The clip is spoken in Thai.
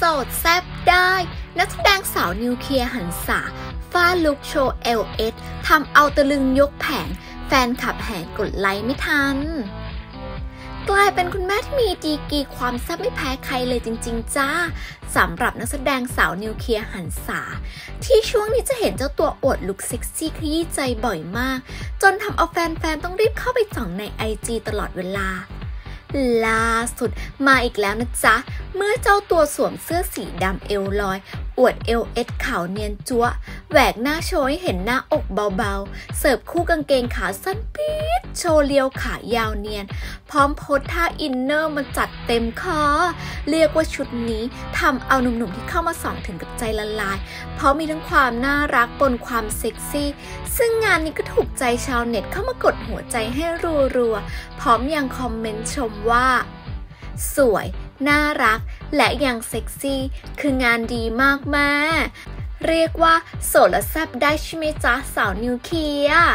โสดแซ่บได้ นักแสดงสาวนิวเคลียร์หรรษาฟาดลุคโชว์เอว S ทำเอาตะลึงยกแผง แฟนคลับแห่กดไลค์ไม่ทัน กลายเป็นคุณแม่ที่มีดีกรีความแซ่บไม่แพ้ใครเลยจริง ๆ จ้าสำหรับนักแสดงสาวนิวเคลียร์หรรษาที่ช่วงนี้จะเห็นเจ้าตัวอวดลุคเซ็กซี่ขยี้ใจบ่อยมาก จนทำเอาแฟนๆต้องรีบเข้าไปส่องใน IG ตลอดเวลา ล่าสุดมาอีกแล้วนะจ๊ะ เมื่อเจ้าตัวสวมเสื้อสีดำเอวลอย อวดเอว S ขาวเนียนจั๊วแหวกหน้าโชว์ให้เห็นหน้าอกเบาๆ เสิร์ฟคู่กางเกงขาสั้นปี๊ดโชว์เรียวขายาวเนียน พร้อมโพสท่า inner มาจัดเต็มคอ เรียกว่าชุดนี้ทำเอาหนุ่มๆที่เข้ามาส่องถึงกับใจละลาย เพราะมีทั้งความน่ารักปนความเซ็กซี่ ซึ่งงานนี้ก็ถูกใจชาวเน็ตเข้ามากดหัวใจให้รัวๆ พร้อมยังคอมเมนต์ชมว่า สวย น่ารัก และยังเซ็กซี่ คืองานดีมากแม่เรียกว่าโสดและแซบได้ใช่ไหมจ๊ะสาวนิวเคลียร์